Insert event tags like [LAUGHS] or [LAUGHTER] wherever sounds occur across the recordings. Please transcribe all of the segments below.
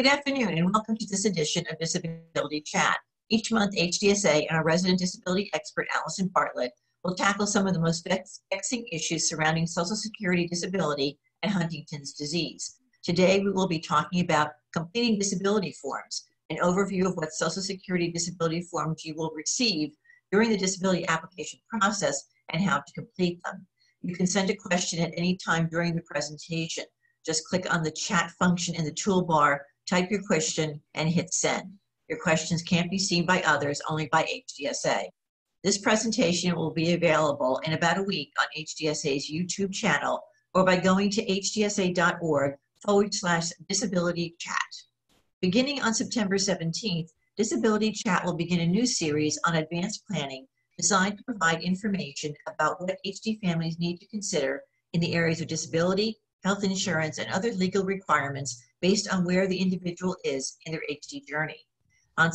Good afternoon and welcome to this edition of Disability Chat. Each month, HDSA and our resident disability expert, Allison Bartlett, will tackle some of the most vexing issues surrounding Social Security disability and Huntington's disease. Today, we will be talking about completing disability forms, an overview of what Social Security disability forms you will receive during the disability application process and how to complete them. You can send a question at any time during the presentation. Just click on the chat function in the toolbar type your question, and hit send. Your questions can't be seen by others, only by HDSA. This presentation will be available in about a week on HDSA's YouTube channel or by going to hdsa.org forward slash disability chat. Beginning on September 17th, Disability Chat will begin a new series on advanced planning designed to provide information about what HD families need to consider in the areas of disability, health insurance, and other legal requirements based on where the individual is in their HD journey. On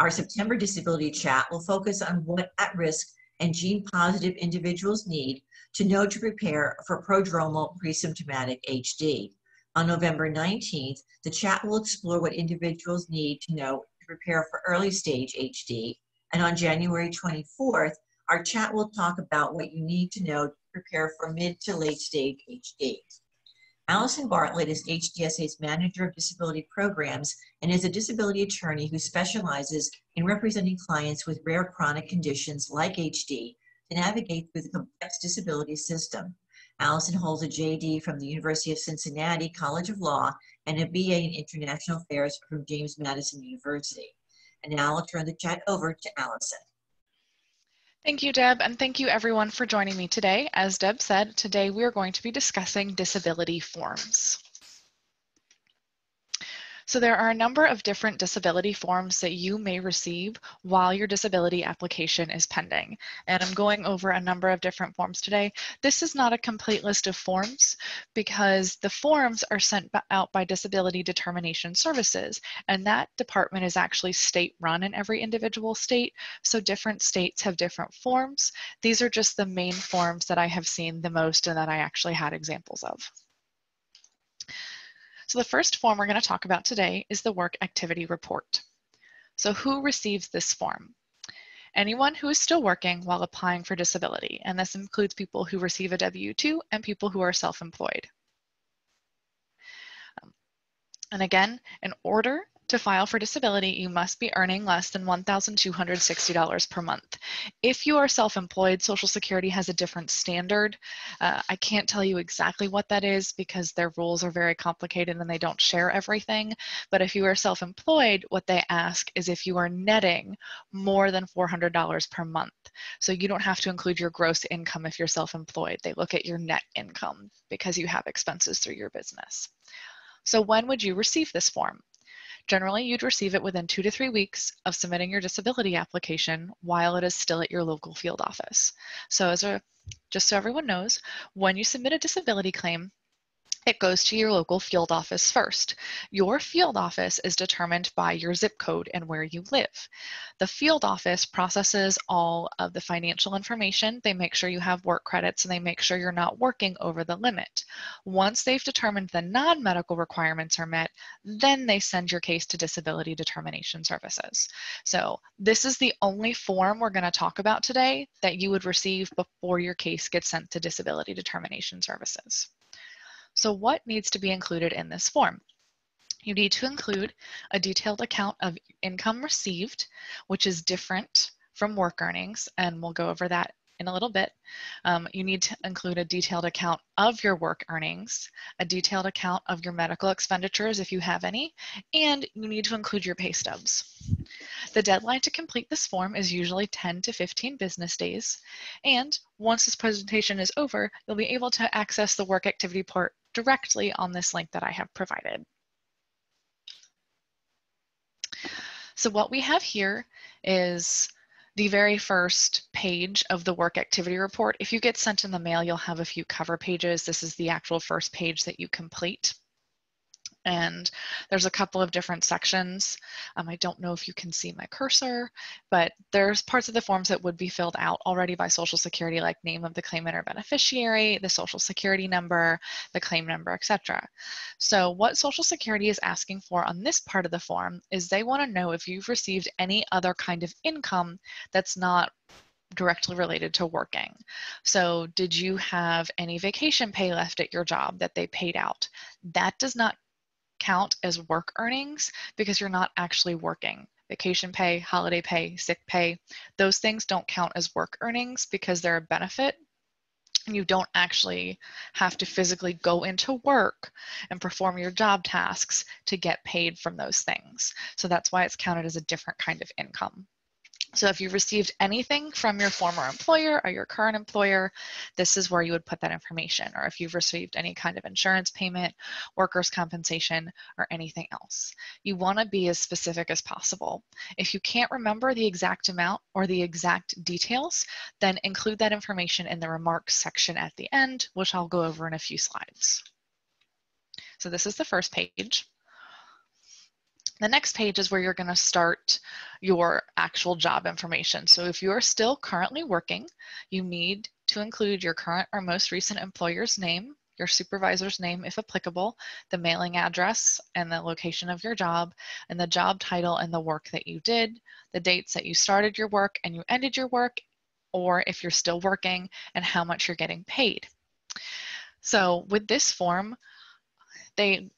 our September disability chat will focus on what at-risk and gene-positive individuals need to know to prepare for prodromal presymptomatic HD. On November 19th, the chat will explore what individuals need to know to prepare for early stage HD. And on January 24th, our chat will talk about what you need to know to prepare for mid to late stage HD. Allison Bartlett is HDSA's Manager of Disability Programs and is a disability attorney who specializes in representing clients with rare chronic conditions like HD to navigate through the complex disability system. Allison holds a JD from the University of Cincinnati College of Law and a BA in International Affairs from James Madison University. And now I'll turn the chat over to Allison. Thank you, Deb, and thank you everyone for joining me today. As Deb said, today we are going to be discussing disability forms. So there are a number of different disability forms that you may receive while your disability application is pending. And I'm going over a number of different forms today. This is not a complete list of forms because the forms are sent out by Disability Determination Services. And that department is actually state run in every individual state. So different states have different forms. These are just the main forms that I have seen the most and that I actually had examples of. So the first form we're going to talk about today is the work activity report. So who receives this form? Anyone who is still working while applying for disability, and this includes people who receive a W-2 and people who are self-employed. Um, and again, in order to file for disability, you must be earning less than $1,260 per month. If you are self-employed, Social Security has a different standard. Uh, I can't tell you exactly what that is because their rules are very complicated and they don't share everything. But if you are self-employed, what they ask is if you are netting more than $400 per month. So you don't have to include your gross income if you're self-employed. They look at your net income because you have expenses through your business. So when would you receive this form? Generally, you'd receive it within two to three weeks of submitting your disability application while it is still at your local field office. So as a, just so everyone knows, when you submit a disability claim, it goes to your local field office first. Your field office is determined by your zip code and where you live. The field office processes all of the financial information. They make sure you have work credits and they make sure you're not working over the limit. Once they've determined the non-medical requirements are met, then they send your case to Disability Determination Services. So this is the only form we're going to talk about today that you would receive before your case gets sent to Disability Determination Services. So what needs to be included in this form? You need to include a detailed account of income received, which is different from work earnings, and we'll go over that in a little bit. Um, you need to include a detailed account of your work earnings, a detailed account of your medical expenditures if you have any, and you need to include your pay stubs. The deadline to complete this form is usually 10 to 15 business days, and once this presentation is over, you'll be able to access the work activity report directly on this link that I have provided. So what we have here is the very first page of the work activity report. If you get sent in the mail, you'll have a few cover pages. This is the actual first page that you complete. And there's a couple of different sections. Um, I don't know if you can see my cursor, but there's parts of the forms that would be filled out already by Social Security, like name of the claimant or beneficiary, the Social Security number, the claim number, etc. So what Social Security is asking for on this part of the form is they want to know if you've received any other kind of income that's not directly related to working. So did you have any vacation pay left at your job that they paid out? That does not count as work earnings because you're not actually working. Vacation pay, holiday pay, sick pay, those things don't count as work earnings because they're a benefit and you don't actually have to physically go into work and perform your job tasks to get paid from those things. So that's why it's counted as a different kind of income. So if you've received anything from your former employer or your current employer, this is where you would put that information. Or if you've received any kind of insurance payment, workers' compensation, or anything else. You want to be as specific as possible. If you can't remember the exact amount or the exact details, then include that information in the remarks section at the end, which I'll go over in a few slides. So this is the first page. The next page is where you're going to start your actual job information. So if you are still currently working, you need to include your current or most recent employer's name, your supervisor's name if applicable, the mailing address and the location of your job, and the job title and the work that you did, the dates that you started your work and you ended your work, or if you're still working, and how much you're getting paid. So with this form, they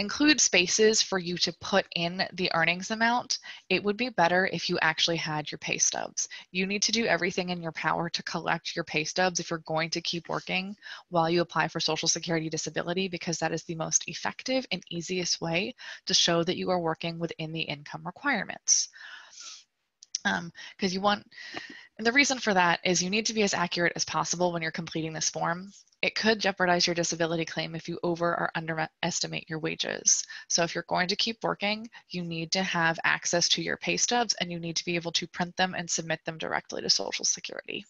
include spaces for you to put in the earnings amount, it would be better if you actually had your pay stubs. You need to do everything in your power to collect your pay stubs if you're going to keep working while you apply for Social Security disability because that is the most effective and easiest way to show that you are working within the income requirements. Because um, you want, and the reason for that is you need to be as accurate as possible when you're completing this form it could jeopardize your disability claim if you over or underestimate your wages. So if you're going to keep working, you need to have access to your pay stubs and you need to be able to print them and submit them directly to Social Security.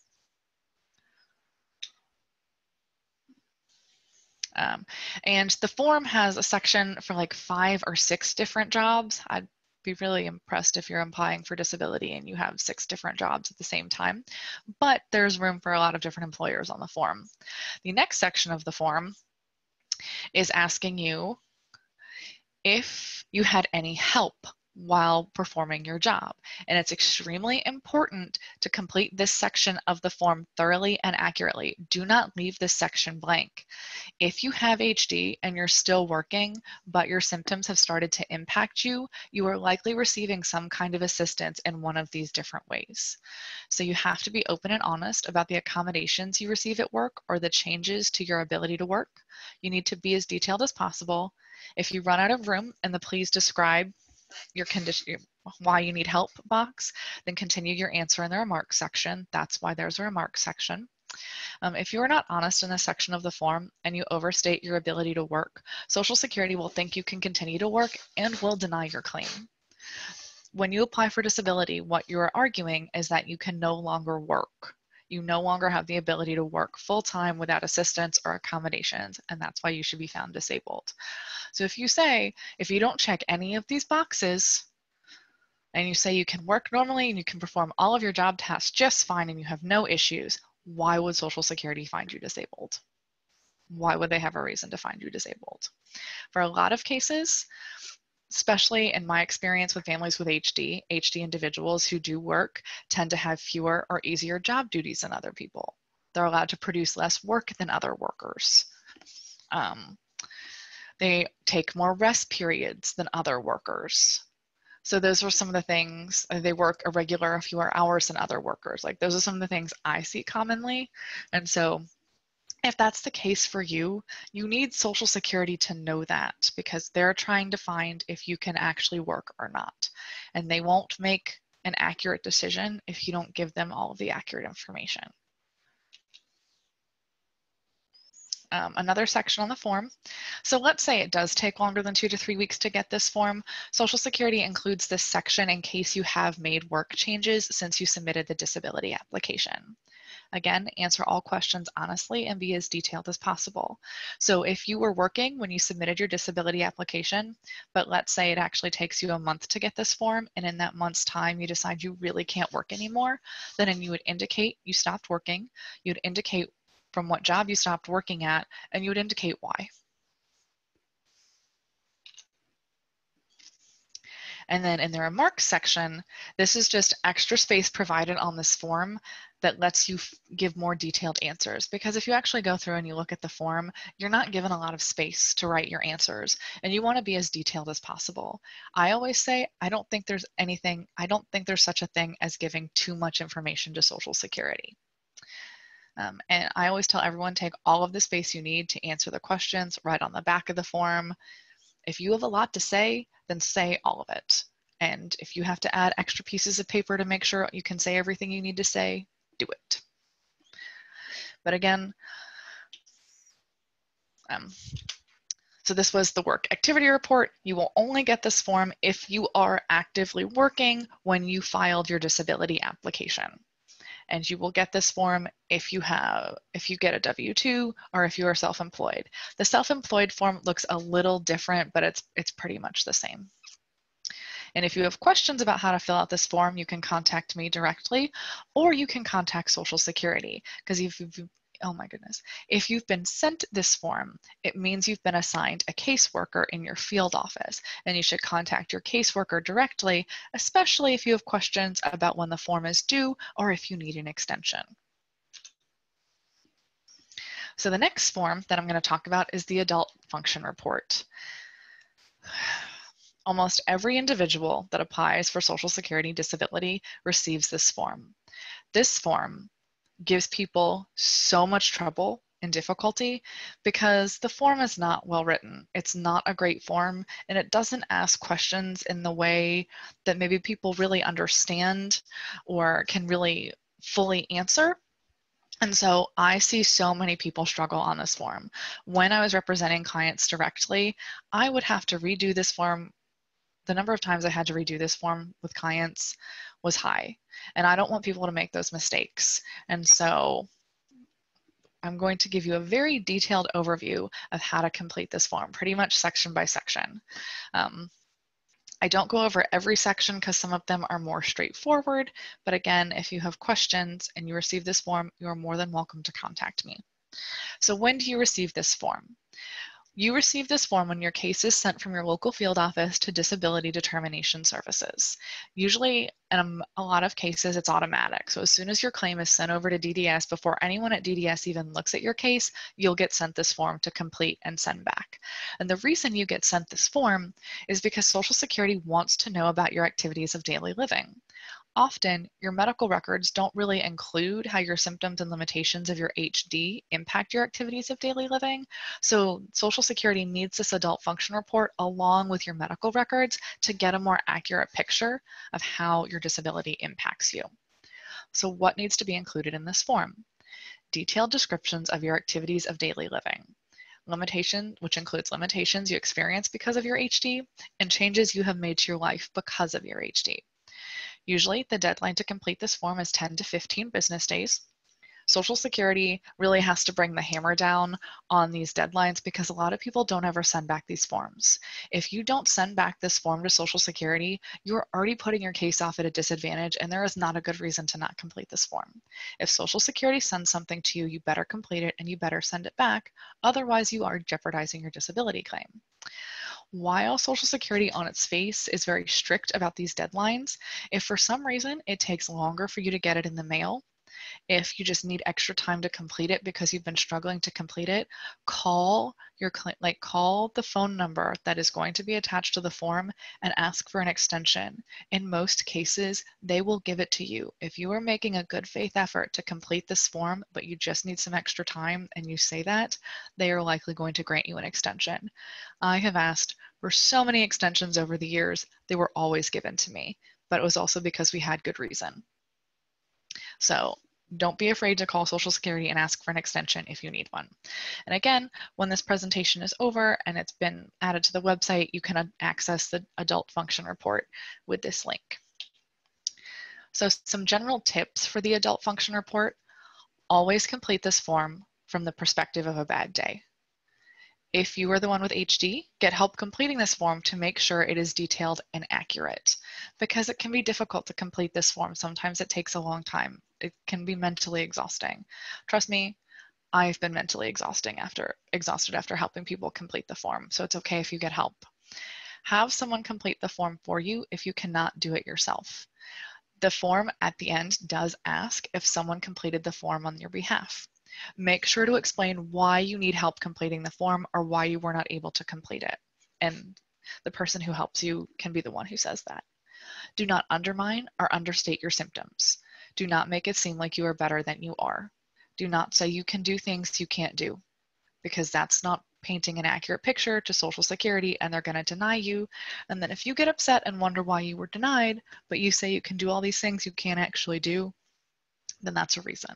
Um, and the form has a section for like five or six different jobs. I'd be really impressed if you're applying for disability and you have six different jobs at the same time. But there's room for a lot of different employers on the form. The next section of the form is asking you if you had any help while performing your job. And it's extremely important to complete this section of the form thoroughly and accurately. Do not leave this section blank. If you have HD and you're still working, but your symptoms have started to impact you, you are likely receiving some kind of assistance in one of these different ways. So you have to be open and honest about the accommodations you receive at work or the changes to your ability to work. You need to be as detailed as possible. If you run out of room in the please describe your condition, why you need help box, then continue your answer in the remarks section. That's why there's a remarks section. Um, if you are not honest in this section of the form and you overstate your ability to work, Social Security will think you can continue to work and will deny your claim. When you apply for disability, what you are arguing is that you can no longer work. You no longer have the ability to work full time without assistance or accommodations, and that's why you should be found disabled. So if you say, if you don't check any of these boxes, and you say you can work normally and you can perform all of your job tasks just fine and you have no issues, why would Social Security find you disabled? Why would they have a reason to find you disabled? For a lot of cases, especially in my experience with families with HD, HD individuals who do work tend to have fewer or easier job duties than other people. They're allowed to produce less work than other workers. Um, they take more rest periods than other workers. So those are some of the things, uh, they work a regular fewer hours than other workers. Like those are some of the things I see commonly. And so if that's the case for you, you need Social Security to know that because they're trying to find if you can actually work or not. And they won't make an accurate decision if you don't give them all of the accurate information. Um, another section on the form. So let's say it does take longer than two to three weeks to get this form. Social Security includes this section in case you have made work changes since you submitted the disability application. Again, answer all questions honestly and be as detailed as possible. So if you were working when you submitted your disability application, but let's say it actually takes you a month to get this form, and in that month's time you decide you really can't work anymore, then you would indicate you stopped working, you'd indicate from what job you stopped working at, and you would indicate why. And then in the remarks section, this is just extra space provided on this form that lets you give more detailed answers. Because if you actually go through and you look at the form, you're not given a lot of space to write your answers and you want to be as detailed as possible. I always say, I don't think there's anything, I don't think there's such a thing as giving too much information to Social Security. Um, and I always tell everyone take all of the space you need to answer the questions right on the back of the form. If you have a lot to say, then say all of it. And if you have to add extra pieces of paper to make sure you can say everything you need to say, do it. But again, um, so this was the work activity report. You will only get this form if you are actively working when you filed your disability application and you will get this form if you have if you get a W2 or if you are self-employed. The self-employed form looks a little different, but it's it's pretty much the same. And if you have questions about how to fill out this form, you can contact me directly or you can contact Social Security because if you've oh my goodness, if you've been sent this form, it means you've been assigned a caseworker in your field office, and you should contact your caseworker directly, especially if you have questions about when the form is due or if you need an extension. So the next form that I'm going to talk about is the adult function report. Almost every individual that applies for Social Security disability receives this form. This form gives people so much trouble and difficulty because the form is not well written. It's not a great form and it doesn't ask questions in the way that maybe people really understand or can really fully answer. And so I see so many people struggle on this form. When I was representing clients directly, I would have to redo this form. The number of times I had to redo this form with clients was high. And I don't want people to make those mistakes. And so I'm going to give you a very detailed overview of how to complete this form, pretty much section by section. Um, I don't go over every section because some of them are more straightforward, but again, if you have questions and you receive this form, you are more than welcome to contact me. So when do you receive this form? You receive this form when your case is sent from your local field office to Disability Determination Services. Usually, in a lot of cases, it's automatic. So as soon as your claim is sent over to DDS, before anyone at DDS even looks at your case, you'll get sent this form to complete and send back. And the reason you get sent this form is because Social Security wants to know about your activities of daily living. Often, your medical records don't really include how your symptoms and limitations of your HD impact your activities of daily living. So, Social Security needs this adult function report along with your medical records to get a more accurate picture of how your disability impacts you. So, what needs to be included in this form? Detailed descriptions of your activities of daily living limitation, which includes limitations you experience because of your HD, and changes you have made to your life because of your HD. Usually the deadline to complete this form is 10 to 15 business days. Social Security really has to bring the hammer down on these deadlines because a lot of people don't ever send back these forms. If you don't send back this form to Social Security, you're already putting your case off at a disadvantage and there is not a good reason to not complete this form. If Social Security sends something to you, you better complete it and you better send it back. Otherwise, you are jeopardizing your disability claim. While Social Security on its face is very strict about these deadlines, if for some reason it takes longer for you to get it in the mail, if you just need extra time to complete it because you've been struggling to complete it, call your like call the phone number that is going to be attached to the form and ask for an extension. In most cases, they will give it to you. If you are making a good faith effort to complete this form, but you just need some extra time and you say that, they are likely going to grant you an extension. I have asked for so many extensions over the years, they were always given to me, but it was also because we had good reason. So don't be afraid to call Social Security and ask for an extension if you need one. And again, when this presentation is over and it's been added to the website, you can access the adult function report with this link. So some general tips for the adult function report. Always complete this form from the perspective of a bad day. If you are the one with HD, get help completing this form to make sure it is detailed and accurate because it can be difficult to complete this form. Sometimes it takes a long time. It can be mentally exhausting. Trust me, I've been mentally exhausting after exhausted after helping people complete the form. So it's okay if you get help. Have someone complete the form for you if you cannot do it yourself. The form at the end does ask if someone completed the form on your behalf. Make sure to explain why you need help completing the form or why you were not able to complete it. And the person who helps you can be the one who says that. Do not undermine or understate your symptoms. Do not make it seem like you are better than you are. Do not say you can do things you can't do because that's not painting an accurate picture to Social Security and they're going to deny you. And then if you get upset and wonder why you were denied, but you say you can do all these things you can't actually do, then that's a reason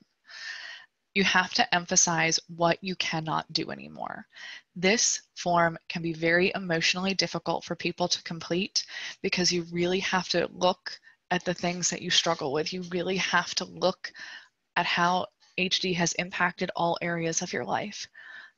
you have to emphasize what you cannot do anymore. This form can be very emotionally difficult for people to complete because you really have to look at the things that you struggle with. You really have to look at how HD has impacted all areas of your life.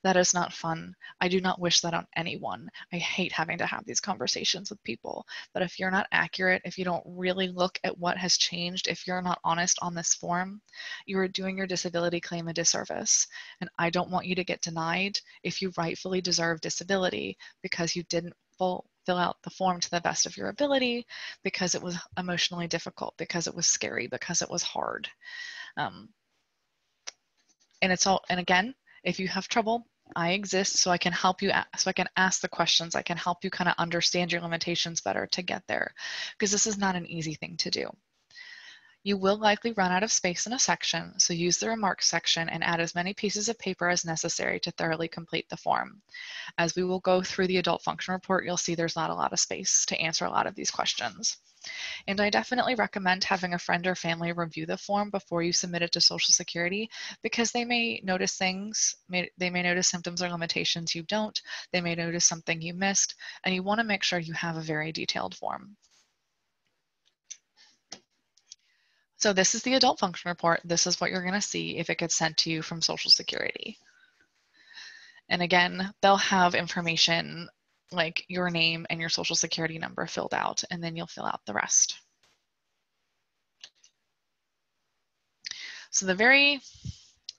That is not fun. I do not wish that on anyone. I hate having to have these conversations with people. But if you're not accurate, if you don't really look at what has changed, if you're not honest on this form, you are doing your disability claim a disservice. And I don't want you to get denied if you rightfully deserve disability because you didn't full, fill out the form to the best of your ability because it was emotionally difficult, because it was scary, because it was hard. Um, and it's all, and again, if you have trouble, I exist so I can help you, so I can ask the questions. I can help you kind of understand your limitations better to get there because this is not an easy thing to do. You will likely run out of space in a section, so use the remarks section and add as many pieces of paper as necessary to thoroughly complete the form. As we will go through the adult function report, you'll see there's not a lot of space to answer a lot of these questions. And I definitely recommend having a friend or family review the form before you submit it to Social Security because they may notice things, may, they may notice symptoms or limitations you don't, they may notice something you missed, and you want to make sure you have a very detailed form. So this is the adult function report. This is what you're going to see if it gets sent to you from Social Security. And again, they'll have information like your name and your social security number filled out, and then you'll fill out the rest. So the very,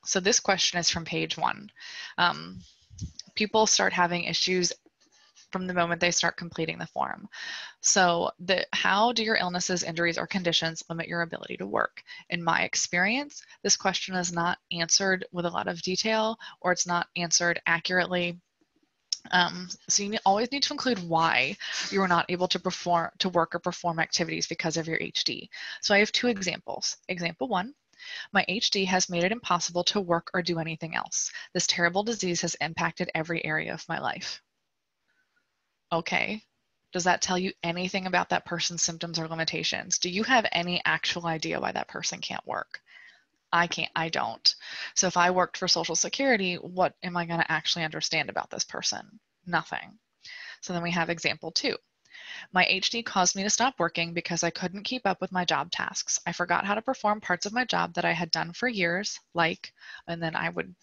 so this question is from page one. Um, people start having issues from the moment they start completing the form. So the, how do your illnesses, injuries, or conditions limit your ability to work? In my experience, this question is not answered with a lot of detail or it's not answered accurately um, so you always need to include why you were not able to perform to work or perform activities because of your HD. So I have two examples. Example one, my HD has made it impossible to work or do anything else. This terrible disease has impacted every area of my life. Okay, does that tell you anything about that person's symptoms or limitations? Do you have any actual idea why that person can't work? I can't, I don't. So if I worked for Social Security, what am I going to actually understand about this person? Nothing. So then we have example two. My HD caused me to stop working because I couldn't keep up with my job tasks. I forgot how to perform parts of my job that I had done for years, like, and then I would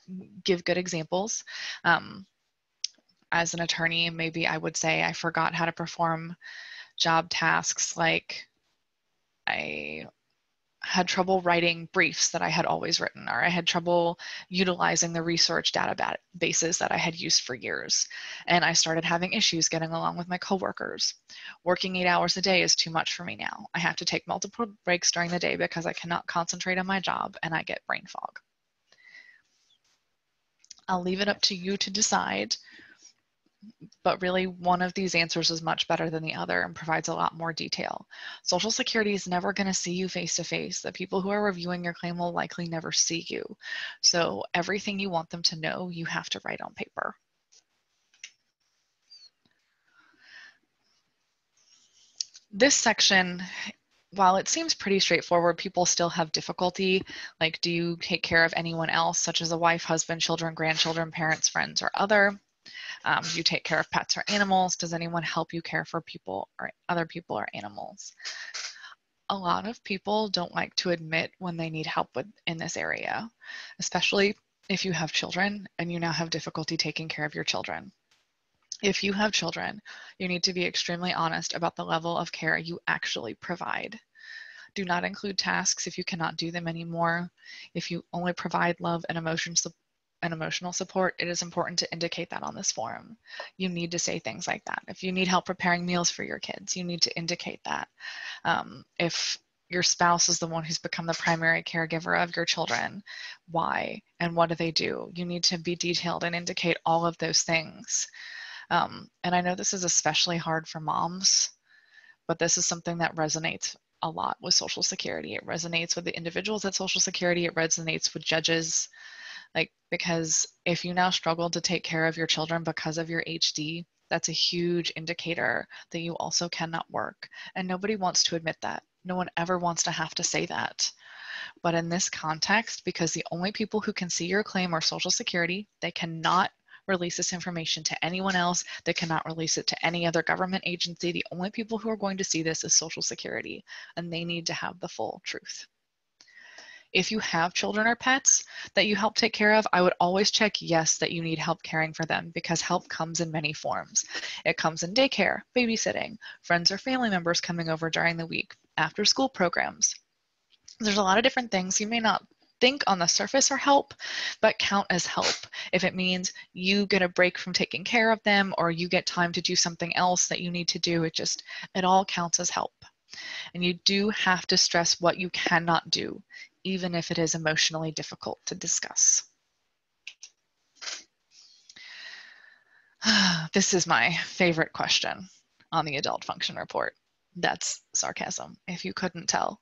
give good examples. Um, as an attorney, maybe I would say I forgot how to perform job tasks like I had trouble writing briefs that I had always written, or I had trouble utilizing the research databases that I had used for years. And I started having issues getting along with my coworkers. Working eight hours a day is too much for me now. I have to take multiple breaks during the day because I cannot concentrate on my job and I get brain fog. I'll leave it up to you to decide but really one of these answers is much better than the other and provides a lot more detail. Social Security is never going to see you face to face. The people who are reviewing your claim will likely never see you. So everything you want them to know, you have to write on paper. This section while it seems pretty straightforward, people still have difficulty. Like, do you take care of anyone else, such as a wife, husband, children, grandchildren, parents, friends, or other? Um, you take care of pets or animals. Does anyone help you care for people or other people or animals? a lot of people don't like to admit when they need help with in this area, especially if you have children and you now have difficulty taking care of your children. If you have children, you need to be extremely honest about the level of care you actually provide. Do not include tasks if you cannot do them anymore. If you only provide love and emotion and emotional support, it is important to indicate that on this form. You need to say things like that. If you need help preparing meals for your kids, you need to indicate that. Um, if your spouse is the one who's become the primary caregiver of your children, why and what do they do? You need to be detailed and indicate all of those things. Um, and I know this is especially hard for moms, but this is something that resonates a lot with Social Security. It resonates with the individuals at Social Security, it resonates with judges. Like, because if you now struggle to take care of your children because of your HD, that's a huge indicator that you also cannot work. And nobody wants to admit that. No one ever wants to have to say that. But in this context, because the only people who can see your claim are Social Security, they cannot release this information to anyone else. They cannot release it to any other government agency. The only people who are going to see this is Social Security, and they need to have the full truth. If you have children or pets that you help take care of, I would always check yes that you need help caring for them because help comes in many forms. It comes in daycare, babysitting, friends or family members coming over during the week, after school programs. There's a lot of different things you may not think on the surface are help, but count as help. If it means you get a break from taking care of them or you get time to do something else that you need to do, it just, it all counts as help. And you do have to stress what you cannot do even if it is emotionally difficult to discuss. [SIGHS] this is my favorite question on the adult function report. That's sarcasm, if you couldn't tell.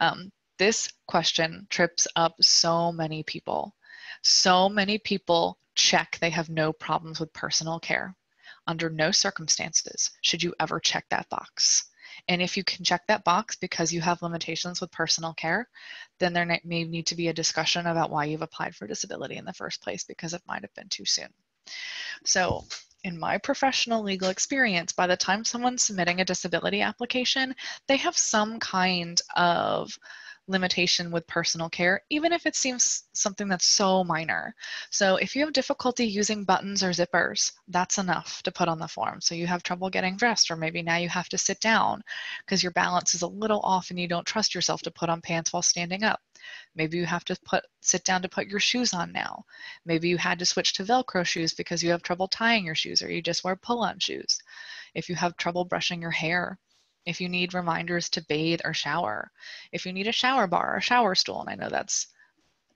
Um, this question trips up so many people. So many people check they have no problems with personal care. Under no circumstances should you ever check that box. And if you can check that box because you have limitations with personal care, then there may need to be a discussion about why you've applied for disability in the first place because it might have been too soon. So in my professional legal experience, by the time someone's submitting a disability application, they have some kind of limitation with personal care, even if it seems something that's so minor. So if you have difficulty using buttons or zippers, that's enough to put on the form. So you have trouble getting dressed, or maybe now you have to sit down because your balance is a little off and you don't trust yourself to put on pants while standing up. Maybe you have to put sit down to put your shoes on now. Maybe you had to switch to Velcro shoes because you have trouble tying your shoes or you just wear pull-on shoes. If you have trouble brushing your hair, if you need reminders to bathe or shower, if you need a shower bar or shower stool, and I know that's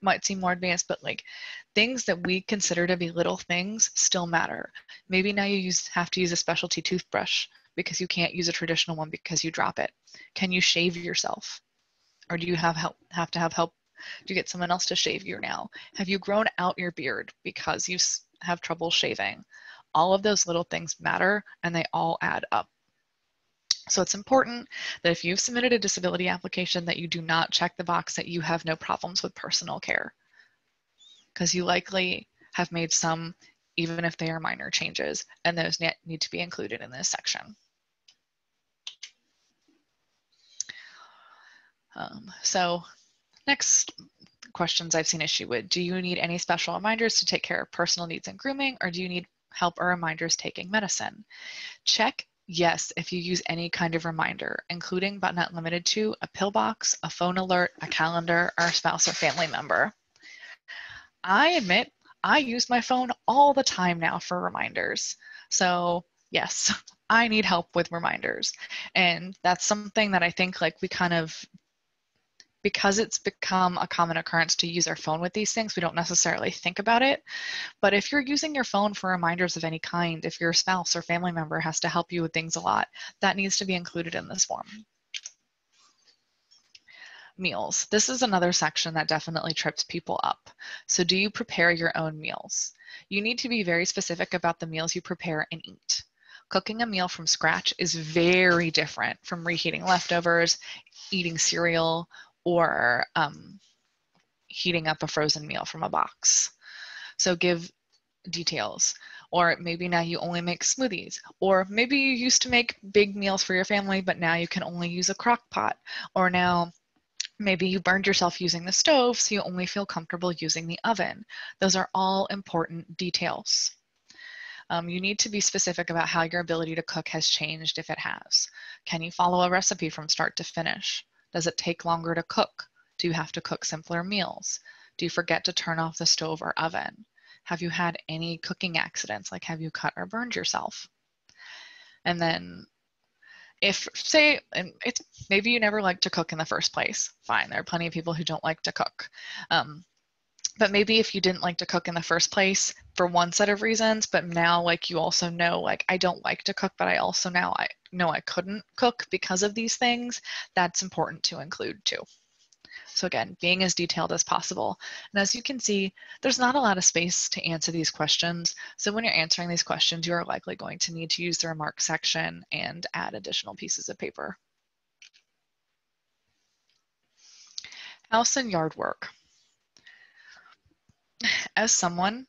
might seem more advanced, but like things that we consider to be little things still matter. Maybe now you use have to use a specialty toothbrush because you can't use a traditional one because you drop it. Can you shave yourself? Or do you have help have to have help? You get someone else to shave you now? Have you grown out your beard because you have trouble shaving? All of those little things matter and they all add up. So it's important that if you've submitted a disability application that you do not check the box that you have no problems with personal care because you likely have made some even if they are minor changes and those need to be included in this section. Um, so next questions I've seen issue with, do you need any special reminders to take care of personal needs and grooming or do you need help or reminders taking medicine? Check Yes, if you use any kind of reminder, including but not limited to a pillbox, a phone alert, a calendar, or a spouse or family member. I admit I use my phone all the time now for reminders. So, yes, [LAUGHS] I need help with reminders. And that's something that I think like we kind of because it's become a common occurrence to use our phone with these things, we don't necessarily think about it. But if you're using your phone for reminders of any kind, if your spouse or family member has to help you with things a lot, that needs to be included in this form. Meals. This is another section that definitely trips people up. So do you prepare your own meals? You need to be very specific about the meals you prepare and eat. Cooking a meal from scratch is very different from reheating leftovers, eating cereal, or um, heating up a frozen meal from a box. So give details. Or maybe now you only make smoothies. Or maybe you used to make big meals for your family, but now you can only use a crock pot. Or now maybe you burned yourself using the stove, so you only feel comfortable using the oven. Those are all important details. Um, you need to be specific about how your ability to cook has changed if it has. Can you follow a recipe from start to finish? Does it take longer to cook? Do you have to cook simpler meals? Do you forget to turn off the stove or oven? Have you had any cooking accidents? Like have you cut or burned yourself? And then if say and it's maybe you never like to cook in the first place fine there are plenty of people who don't like to cook um, but maybe if you didn't like to cook in the first place for one set of reasons but now like you also know like i don't like to cook but i also now i know i couldn't cook because of these things that's important to include too so again, being as detailed as possible. And as you can see, there's not a lot of space to answer these questions. So when you're answering these questions, you are likely going to need to use the remark section and add additional pieces of paper. House and yard work. As someone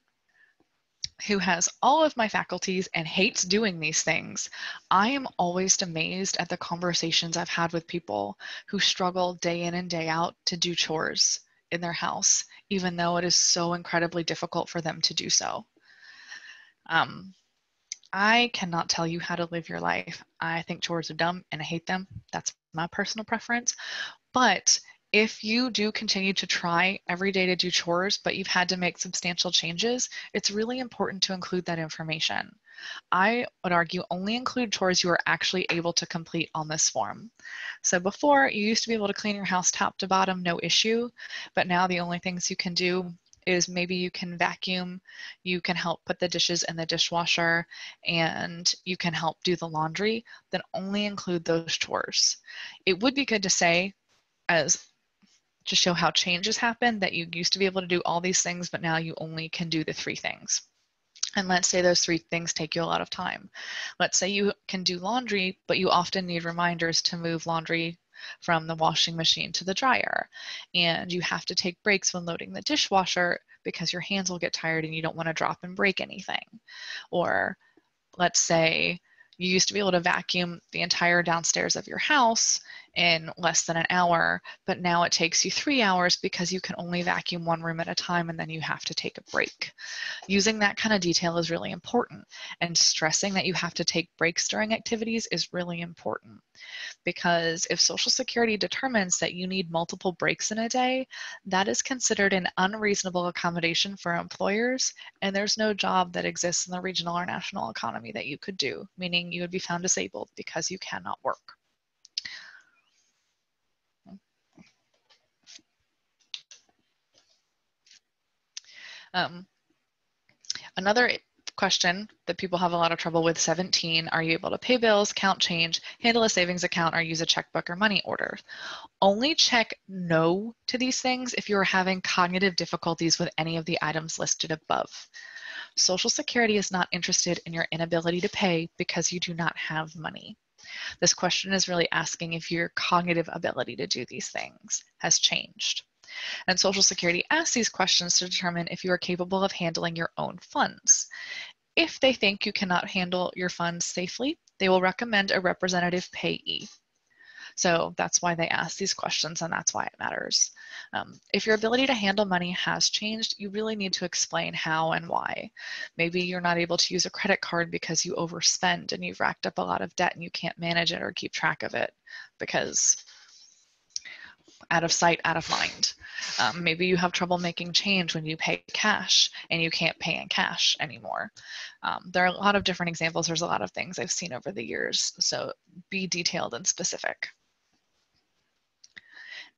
who has all of my faculties and hates doing these things, I am always amazed at the conversations I've had with people who struggle day in and day out to do chores in their house, even though it is so incredibly difficult for them to do so. Um, I cannot tell you how to live your life. I think chores are dumb and I hate them. That's my personal preference. But if you do continue to try every day to do chores, but you've had to make substantial changes, it's really important to include that information. I would argue only include chores you are actually able to complete on this form. So before, you used to be able to clean your house top to bottom, no issue, but now the only things you can do is maybe you can vacuum, you can help put the dishes in the dishwasher, and you can help do the laundry, then only include those chores. It would be good to say, as to show how changes happen that you used to be able to do all these things, but now you only can do the three things. And let's say those three things take you a lot of time. Let's say you can do laundry, but you often need reminders to move laundry from the washing machine to the dryer. And you have to take breaks when loading the dishwasher because your hands will get tired and you don't want to drop and break anything. Or let's say you used to be able to vacuum the entire downstairs of your house in less than an hour, but now it takes you three hours because you can only vacuum one room at a time and then you have to take a break. Using that kind of detail is really important, and stressing that you have to take breaks during activities is really important because if Social Security determines that you need multiple breaks in a day, that is considered an unreasonable accommodation for employers, and there's no job that exists in the regional or national economy that you could do, meaning you would be found disabled because you cannot work. Um, another question that people have a lot of trouble with 17 are you able to pay bills count change handle a savings account or use a checkbook or money order? Only check no to these things if you're having cognitive difficulties with any of the items listed above. Social security is not interested in your inability to pay because you do not have money. This question is really asking if your cognitive ability to do these things has changed and Social Security asks these questions to determine if you are capable of handling your own funds. If they think you cannot handle your funds safely, they will recommend a representative payee. So that's why they ask these questions and that's why it matters. Um, if your ability to handle money has changed, you really need to explain how and why. Maybe you're not able to use a credit card because you overspend and you've racked up a lot of debt and you can't manage it or keep track of it because out of sight, out of mind. Um, maybe you have trouble making change when you pay cash and you can't pay in cash anymore. Um, there are a lot of different examples. There's a lot of things I've seen over the years. So be detailed and specific.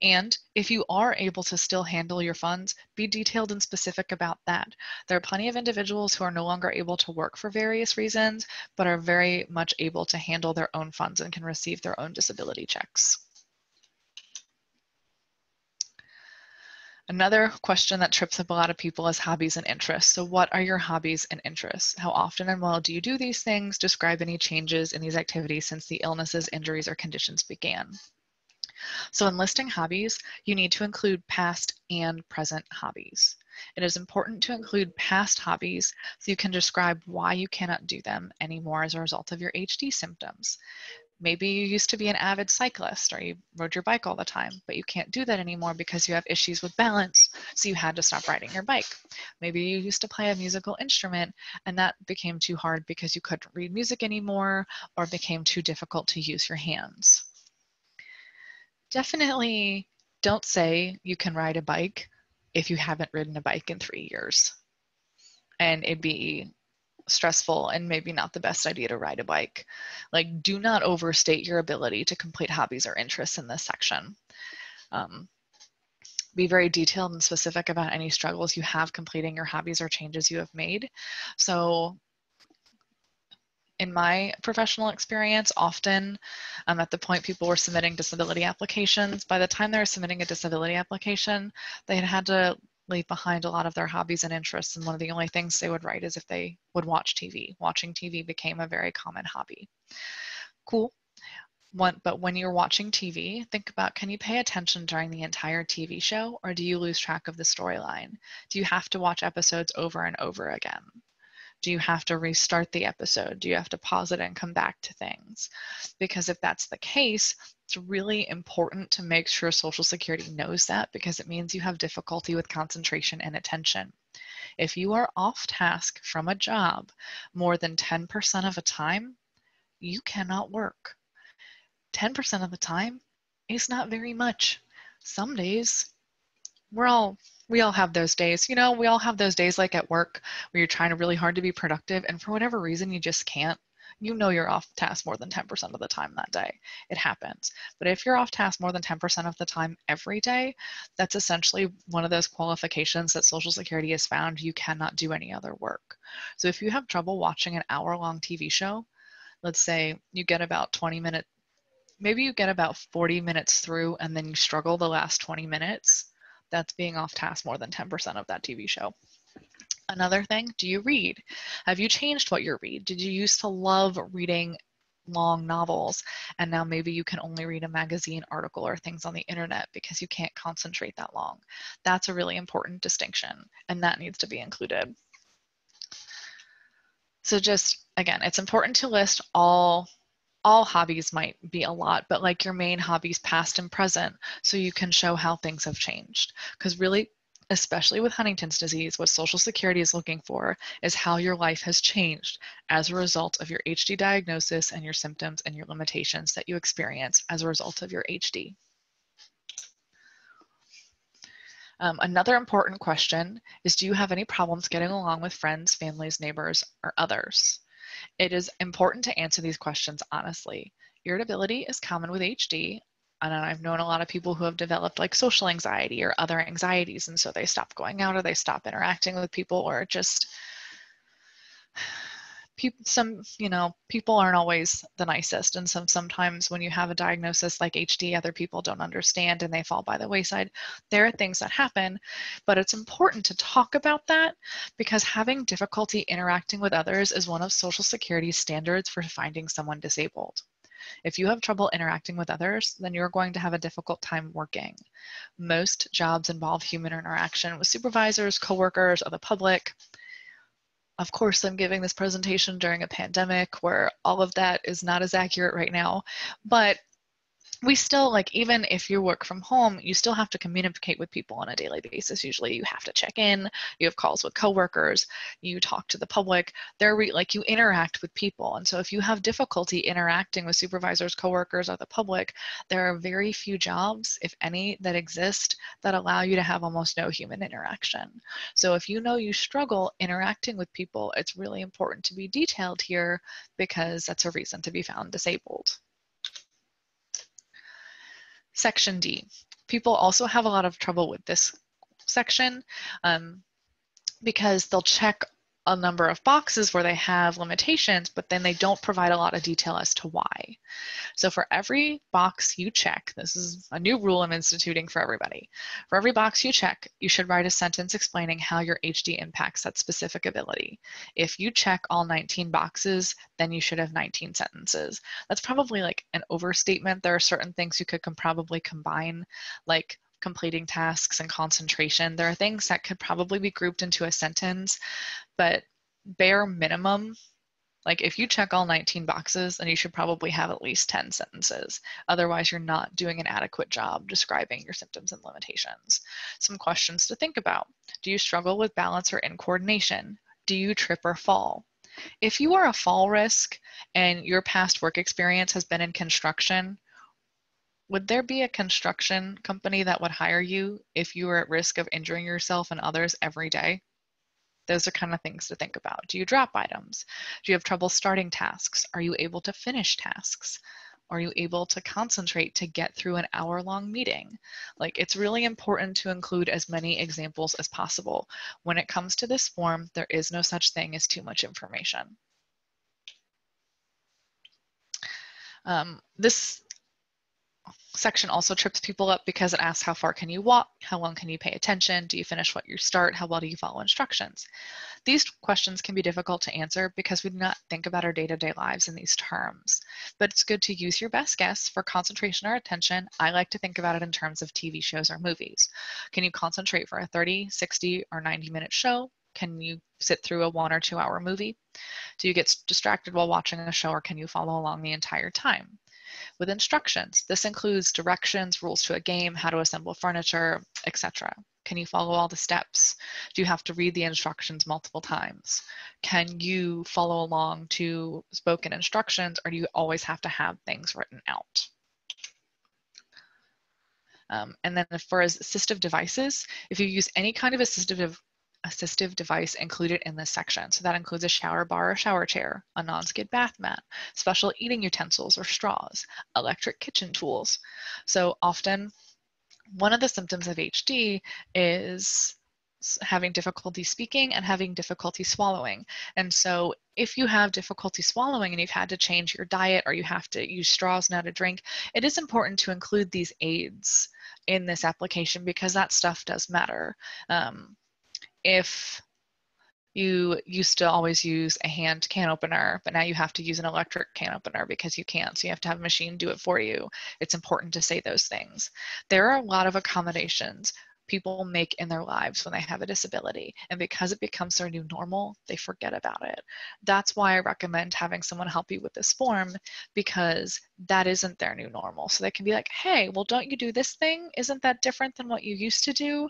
And if you are able to still handle your funds, be detailed and specific about that. There are plenty of individuals who are no longer able to work for various reasons, but are very much able to handle their own funds and can receive their own disability checks. Another question that trips up a lot of people is hobbies and interests. So what are your hobbies and interests? How often and well do you do these things? Describe any changes in these activities since the illnesses, injuries, or conditions began. So in listing hobbies, you need to include past and present hobbies. It is important to include past hobbies so you can describe why you cannot do them anymore as a result of your HD symptoms. Maybe you used to be an avid cyclist or you rode your bike all the time, but you can't do that anymore because you have issues with balance, so you had to stop riding your bike. Maybe you used to play a musical instrument and that became too hard because you couldn't read music anymore or became too difficult to use your hands. Definitely don't say you can ride a bike if you haven't ridden a bike in three years. And it'd be stressful and maybe not the best idea to ride a bike. Like, do not overstate your ability to complete hobbies or interests in this section. Um, be very detailed and specific about any struggles you have completing your hobbies or changes you have made. So in my professional experience, often um, at the point people were submitting disability applications, by the time they were submitting a disability application, they had had to leave behind a lot of their hobbies and interests. And one of the only things they would write is if they would watch TV. Watching TV became a very common hobby. Cool. One, but when you're watching TV, think about can you pay attention during the entire TV show or do you lose track of the storyline? Do you have to watch episodes over and over again? Do you have to restart the episode? Do you have to pause it and come back to things? Because if that's the case, it's really important to make sure Social Security knows that because it means you have difficulty with concentration and attention. If you are off task from a job more than 10% of the time, you cannot work. 10% of the time is not very much. Some days, we're all we all have those days. You know, we all have those days like at work where you're trying really hard to be productive and for whatever reason you just can't. You know you're off task more than 10% of the time that day. It happens. But if you're off task more than 10% of the time every day, that's essentially one of those qualifications that Social Security has found you cannot do any other work. So if you have trouble watching an hour long TV show, let's say you get about 20 minutes, maybe you get about 40 minutes through and then you struggle the last 20 minutes that's being off task more than 10% of that TV show. Another thing, do you read? Have you changed what you read? Did you used to love reading long novels and now maybe you can only read a magazine article or things on the internet because you can't concentrate that long? That's a really important distinction and that needs to be included. So just again, it's important to list all all hobbies might be a lot, but like your main hobbies, past and present, so you can show how things have changed. Because really, especially with Huntington's disease, what Social Security is looking for is how your life has changed as a result of your HD diagnosis and your symptoms and your limitations that you experience as a result of your HD. Um, another important question is Do you have any problems getting along with friends, families, neighbors, or others? It is important to answer these questions honestly. Irritability is common with HD, and I've known a lot of people who have developed like social anxiety or other anxieties, and so they stop going out or they stop interacting with people or just [SIGHS] people some you know people aren't always the nicest and some sometimes when you have a diagnosis like hd other people don't understand and they fall by the wayside. There are things that happen but it's important to talk about that because having difficulty interacting with others is one of social security's standards for finding someone disabled if you have trouble interacting with others, then you're going to have a difficult time working. Most jobs involve human interaction with supervisors, coworkers, or the public of course, I'm giving this presentation during a pandemic where all of that is not as accurate right now, but we still like even if you work from home you still have to communicate with people on a daily basis. Usually you have to check in you have calls with coworkers you talk to the public. They're re- like you interact with people. And so if you have difficulty interacting with supervisors coworkers or the public there are very few jobs if any that exist that allow you to have almost no human interaction. So if you know you struggle interacting with people it's really important to be detailed here because that's a reason to be found disabled Section D. People also have a lot of trouble with this section um, because they'll check a number of boxes where they have limitations, but then they don't provide a lot of detail as to why. So for every box you check, this is a new rule I'm instituting for everybody. For every box you check, you should write a sentence explaining how your HD impacts that specific ability. If you check all 19 boxes, then you should have 19 sentences. That's probably like an overstatement. There are certain things you could com probably combine, like completing tasks and concentration. There are things that could probably be grouped into a sentence, but bare minimum, like if you check all 19 boxes, then you should probably have at least 10 sentences. Otherwise, you're not doing an adequate job describing your symptoms and limitations. Some questions to think about. Do you struggle with balance or incoordination? Do you trip or fall? If you are a fall risk and your past work experience has been in construction, would there be a construction company that would hire you if you were at risk of injuring yourself and others every day? Those are kind of things to think about. Do you drop items? Do you have trouble starting tasks? Are you able to finish tasks? Are you able to concentrate to get through an hour long meeting? Like it's really important to include as many examples as possible. When it comes to this form, there is no such thing as too much information. Um, this section also trips people up because it asks how far can you walk, how long can you pay attention, do you finish what you start, how well do you follow instructions. These questions can be difficult to answer because we do not think about our day-to-day lives in these terms. But it's good to use your best guess for concentration or attention. I like to think about it in terms of TV shows or movies. Can you concentrate for a 30, 60, or 90 minute show? Can you sit through a one or two hour movie? Do you get distracted while watching a show or can you follow along the entire time? With instructions. This includes directions, rules to a game, how to assemble furniture, etc. Can you follow all the steps? Do you have to read the instructions multiple times? Can you follow along to spoken instructions or do you always have to have things written out? Um, and then as assistive devices, if you use any kind of assistive assistive device included in this section. So that includes a shower bar or shower chair, a non-skid bath mat, special eating utensils or straws, electric kitchen tools. So often one of the symptoms of HD is having difficulty speaking and having difficulty swallowing. And so if you have difficulty swallowing and you've had to change your diet or you have to use straws now to drink, it is important to include these aids in this application because that stuff does matter. Um, if you used to always use a hand can opener, but now you have to use an electric can opener because you can't. So you have to have a machine do it for you. It's important to say those things. There are a lot of accommodations people make in their lives when they have a disability. And because it becomes their new normal, they forget about it. That's why I recommend having someone help you with this form because that isn't their new normal. So they can be like, hey, well, don't you do this thing? Isn't that different than what you used to do?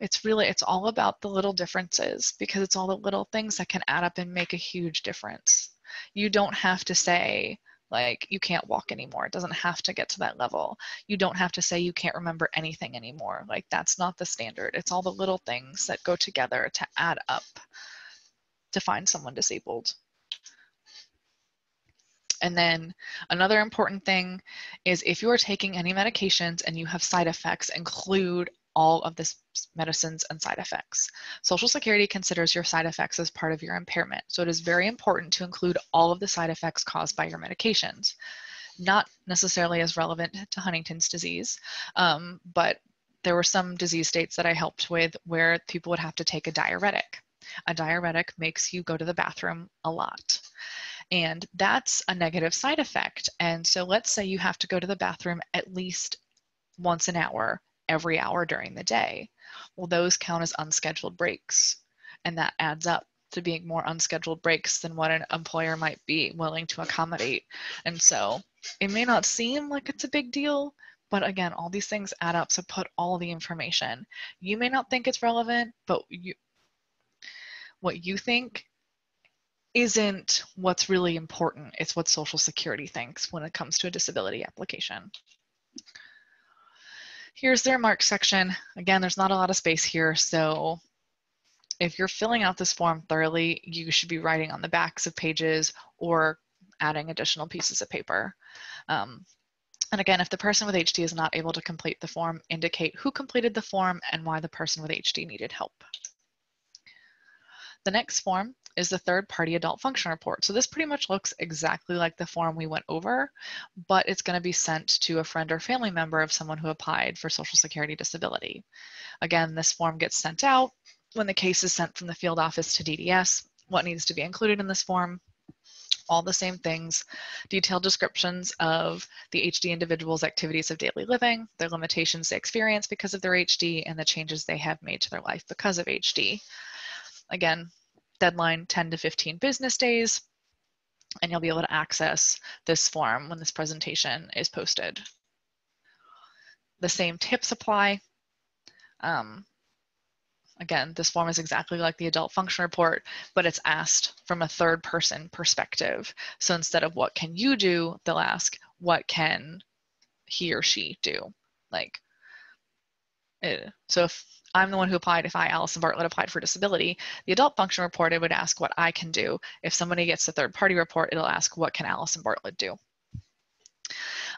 It's really it's all about the little differences because it's all the little things that can add up and make a huge difference. You don't have to say like you can't walk anymore. It doesn't have to get to that level. You don't have to say you can't remember anything anymore. Like that's not the standard. It's all the little things that go together to add up to find someone disabled. And then another important thing is if you are taking any medications and you have side effects, include all of the medicines and side effects. Social Security considers your side effects as part of your impairment, so it is very important to include all of the side effects caused by your medications. Not necessarily as relevant to Huntington's disease, um, but there were some disease states that I helped with where people would have to take a diuretic. A diuretic makes you go to the bathroom a lot. And that's a negative side effect. And so let's say you have to go to the bathroom at least once an hour every hour during the day. Well, those count as unscheduled breaks, and that adds up to being more unscheduled breaks than what an employer might be willing to accommodate. And so it may not seem like it's a big deal, but again, all these things add up. So put all the information. You may not think it's relevant, but you, what you think isn't what's really important. It's what Social Security thinks when it comes to a disability application. Here's their mark section. Again, there's not a lot of space here, so if you're filling out this form thoroughly, you should be writing on the backs of pages or adding additional pieces of paper. Um, and again, if the person with HD is not able to complete the form, indicate who completed the form and why the person with HD needed help. The next form is the third party adult function report. So this pretty much looks exactly like the form we went over, but it's going to be sent to a friend or family member of someone who applied for Social Security disability. Again, this form gets sent out when the case is sent from the field office to DDS. What needs to be included in this form? all the same things, detailed descriptions of the HD individual's activities of daily living, their limitations they experience because of their HD, and the changes they have made to their life because of HD. Again, deadline 10 to 15 business days, and you'll be able to access this form when this presentation is posted. The same tips apply. Um, Again, this form is exactly like the adult function report, but it's asked from a third person perspective. So instead of what can you do, they'll ask, what can he or she do? Like, uh, so if I'm the one who applied, if I, Allison Bartlett, applied for disability, the adult function report, it would ask what I can do. If somebody gets the third party report, it'll ask what can Allison Bartlett do?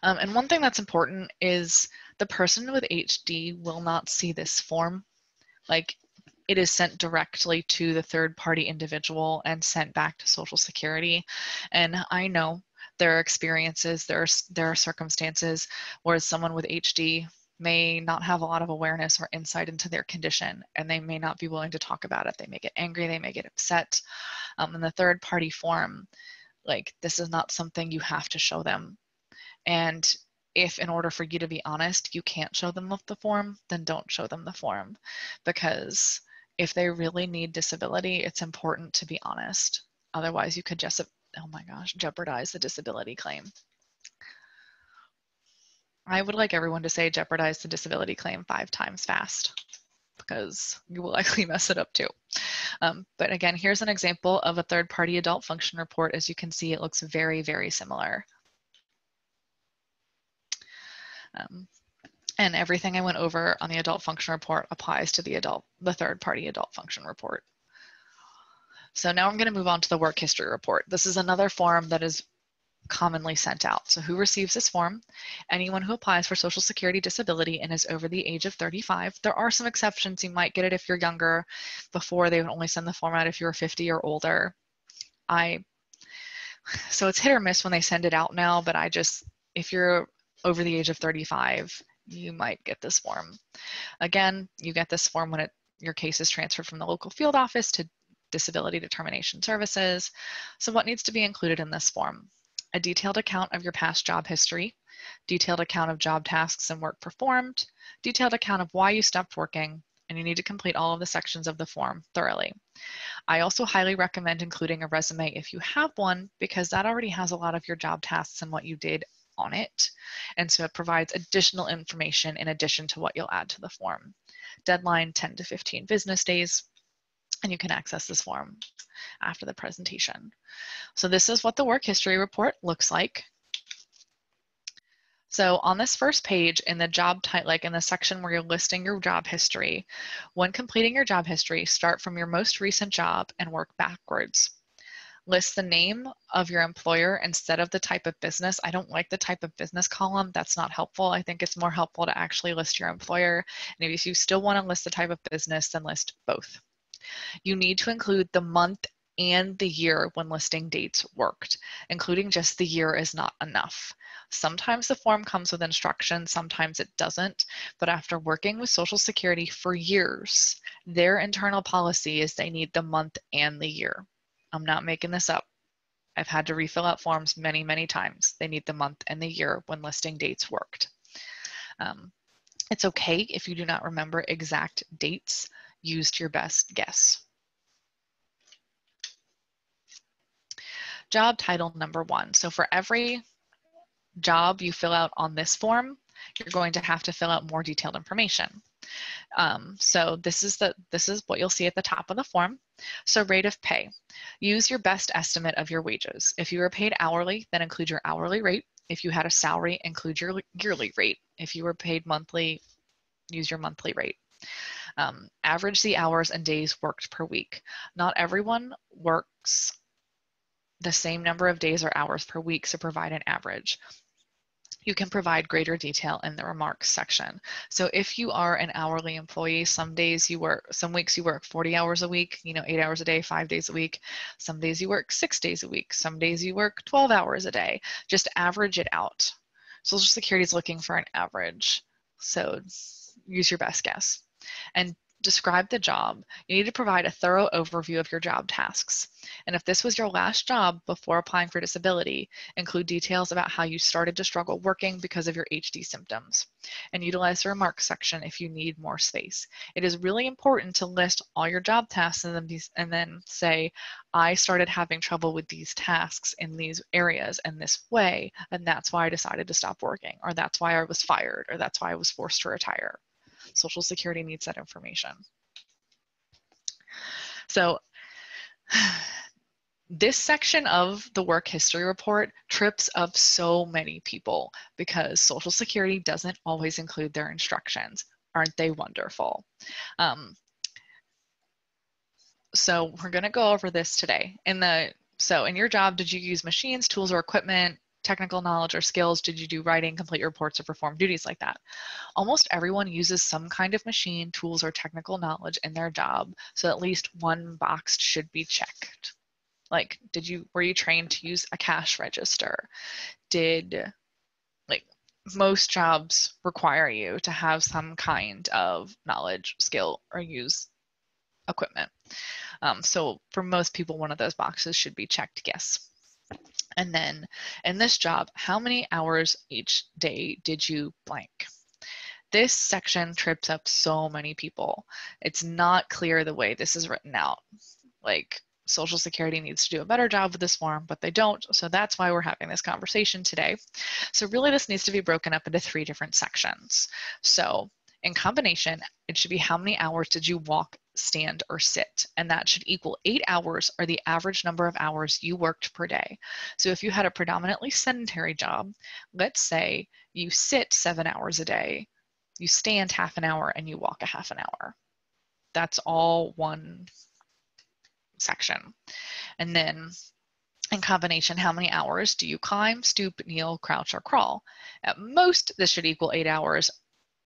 Um, and one thing that's important is the person with HD will not see this form. Like it is sent directly to the third party individual and sent back to Social Security. And I know there are experiences, there are, there are circumstances where someone with HD may not have a lot of awareness or insight into their condition and they may not be willing to talk about it. They may get angry, they may get upset. Um, in the third party form, like this is not something you have to show them. And if in order for you to be honest, you can't show them the form, then don't show them the form because if they really need disability, it's important to be honest. Otherwise, you could just, oh my gosh, jeopardize the disability claim. I would like everyone to say jeopardize the disability claim five times fast because you will [LAUGHS] likely mess it up too. Um, but again, here's an example of a third party adult function report. As you can see, it looks very, very similar. Um, and everything I went over on the adult function report applies to the adult, the third party adult function report. So now I'm going to move on to the work history report. This is another form that is commonly sent out. So who receives this form? Anyone who applies for Social Security disability and is over the age of 35. There are some exceptions. You might get it if you're younger. Before they would only send the form out if you were 50 or older. I so it's hit or miss when they send it out now, but I just if you're over the age of 35, you might get this form. Again, you get this form when it, your case is transferred from the local field office to Disability Determination Services. So what needs to be included in this form? A detailed account of your past job history, detailed account of job tasks and work performed, detailed account of why you stopped working, and you need to complete all of the sections of the form thoroughly. I also highly recommend including a resume if you have one because that already has a lot of your job tasks and what you did on it. And so it provides additional information in addition to what you'll add to the form. Deadline 10 to 15 business days, and you can access this form after the presentation. So this is what the work history report looks like. So on this first page in the job type, like in the section where you're listing your job history, when completing your job history, start from your most recent job and work backwards list the name of your employer instead of the type of business. I don't like the type of business column. That's not helpful. I think it's more helpful to actually list your employer. And if you still want to list the type of business, then list both. You need to include the month and the year when listing dates worked. Including just the year is not enough. Sometimes the form comes with instructions, sometimes it doesn't. But after working with Social Security for years, their internal policy is they need the month and the year. I'm not making this up. I've had to refill out forms many, many times. They need the month and the year when listing dates worked. Um, it's okay if you do not remember exact dates. Use your best guess. Job title number one. So for every job you fill out on this form, you're going to have to fill out more detailed information. Um, so this is the this is what you'll see at the top of the form. So rate of pay. Use your best estimate of your wages. If you were paid hourly, then include your hourly rate. If you had a salary, include your yearly rate. If you were paid monthly, use your monthly rate. Um, average the hours and days worked per week. Not everyone works the same number of days or hours per week, so provide an average you can provide greater detail in the remarks section. So if you are an hourly employee, some days you work, some weeks you work 40 hours a week, you know, eight hours a day, five days a week. Some days you work six days a week. Some days you work 12 hours a day. Just average it out. Social Security is looking for an average. So use your best guess. And describe the job, you need to provide a thorough overview of your job tasks. And if this was your last job before applying for disability, include details about how you started to struggle working because of your HD symptoms. And utilize the remarks section if you need more space. It is really important to list all your job tasks and then, be, and then say, I started having trouble with these tasks in these areas in this way, and that's why I decided to stop working, or that's why I was fired, or that's why I was forced to retire. Social Security needs that information. So [SIGHS] this section of the work history report trips up so many people because Social Security doesn't always include their instructions. Aren't they wonderful? Um, so we're going to go over this today. In the so in your job, did you use machines, tools, or equipment technical knowledge or skills did you do writing, complete reports, or perform duties like that? Almost everyone uses some kind of machine, tools, or technical knowledge in their job, so at least one box should be checked. Like, did you were you trained to use a cash register? Did like most jobs require you to have some kind of knowledge, skill, or use equipment. Um, so for most people, one of those boxes should be checked yes. And then in this job, how many hours each day did you blank? This section trips up so many people. It's not clear the way this is written out. Like Social Security needs to do a better job with this form, but they don't. So that's why we're having this conversation today. So really this needs to be broken up into three different sections. So in combination, it should be how many hours did you walk, stand, or sit? And that should equal eight hours or the average number of hours you worked per day. So if you had a predominantly sedentary job, let's say you sit seven hours a day, you stand half an hour, and you walk a half an hour. That's all one section. And then in combination, how many hours do you climb, stoop, kneel, crouch, or crawl? At most, this should equal eight hours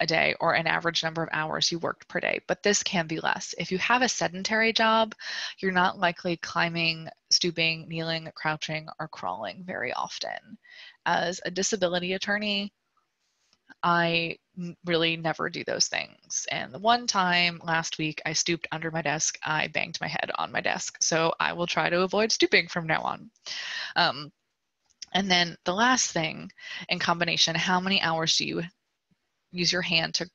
a day or an average number of hours you worked per day, but this can be less. If you have a sedentary job, you're not likely climbing, stooping, kneeling, crouching, or crawling very often. As a disability attorney, I really never do those things. And the one time last week I stooped under my desk, I banged my head on my desk. So I will try to avoid stooping from now on. Um, and then the last thing in combination, how many hours do you use your hand to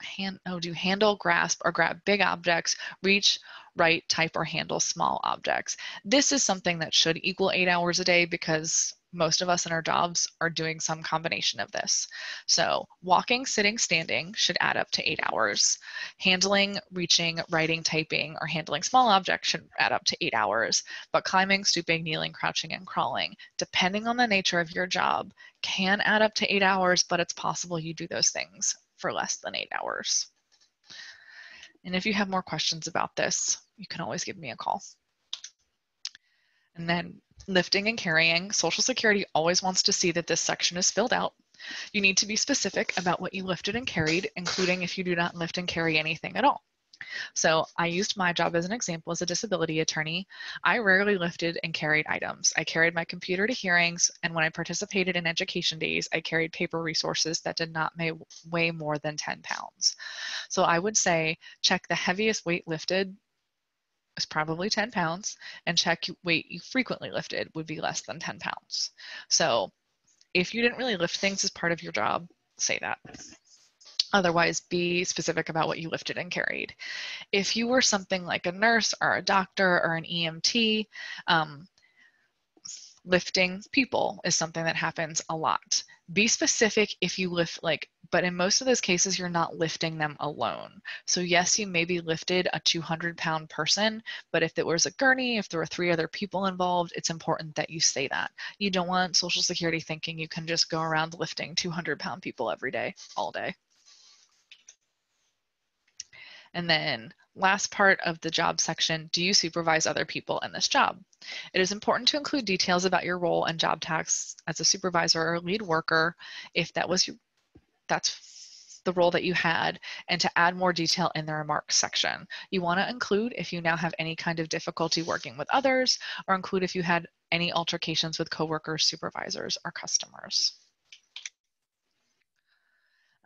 hand oh do handle grasp or grab big objects reach write type or handle small objects this is something that should equal eight hours a day because most of us in our jobs are doing some combination of this. So walking, sitting, standing should add up to eight hours. Handling, reaching, writing, typing, or handling small objects should add up to eight hours. But climbing, stooping, kneeling, crouching, and crawling, depending on the nature of your job, can add up to eight hours, but it's possible you do those things for less than eight hours. And if you have more questions about this, you can always give me a call. And then lifting and carrying, Social Security always wants to see that this section is filled out. You need to be specific about what you lifted and carried, including if you do not lift and carry anything at all. So I used my job as an example as a disability attorney. I rarely lifted and carried items. I carried my computer to hearings, and when I participated in education days, I carried paper resources that did not weigh more than 10 pounds. So I would say check the heaviest weight lifted is probably 10 pounds, and check weight you frequently lifted would be less than 10 pounds. So if you didn't really lift things as part of your job, say that. Otherwise, be specific about what you lifted and carried. If you were something like a nurse or a doctor or an EMT, um, lifting people is something that happens a lot. Be specific if you lift like but in most of those cases, you're not lifting them alone. So yes, you maybe lifted a 200 pound person, but if it was a gurney, if there were three other people involved, it's important that you say that. You don't want Social Security thinking you can just go around lifting 200 pound people every day, all day. And then last part of the job section, do you supervise other people in this job? It is important to include details about your role and job tasks as a supervisor or lead worker if that was that's the role that you had and to add more detail in the remarks section. You want to include if you now have any kind of difficulty working with others or include if you had any altercations with coworkers, supervisors, or customers.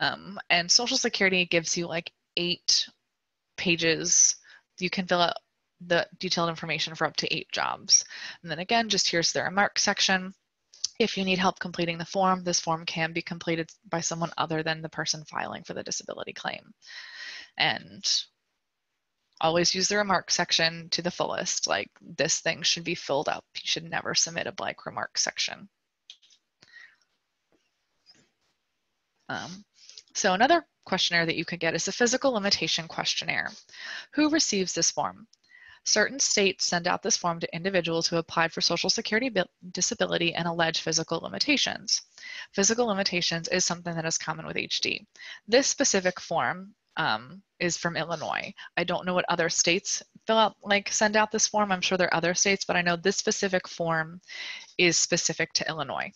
Um, and Social Security gives you like eight pages. You can fill out the detailed information for up to eight jobs. And then again, just here's the remark section. If you need help completing the form, this form can be completed by someone other than the person filing for the disability claim. And always use the remark section to the fullest. Like this thing should be filled up. You should never submit a blank remark section. Um, so another questionnaire that you could get is a physical limitation questionnaire. Who receives this form? Certain states send out this form to individuals who applied for Social Security disability and allege physical limitations. Physical limitations is something that is common with HD. This specific form um, is from Illinois. I don't know what other states fill out, like send out this form. I'm sure there are other states, but I know this specific form is specific to Illinois.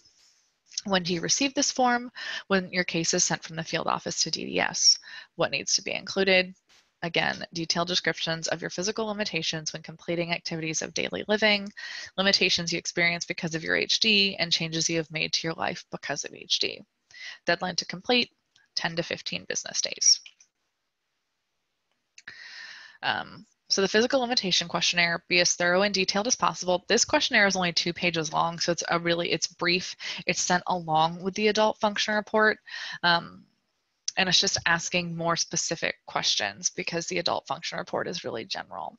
When do you receive this form? When your case is sent from the field office to DDS. What needs to be included? Again, detailed descriptions of your physical limitations when completing activities of daily living, limitations you experience because of your HD, and changes you have made to your life because of HD. Deadline to complete, 10 to 15 business days. Um, so the physical limitation questionnaire, be as thorough and detailed as possible. This questionnaire is only two pages long, so it's a really, it's brief. It's sent along with the adult function report. Um, and it's just asking more specific questions because the adult function report is really general.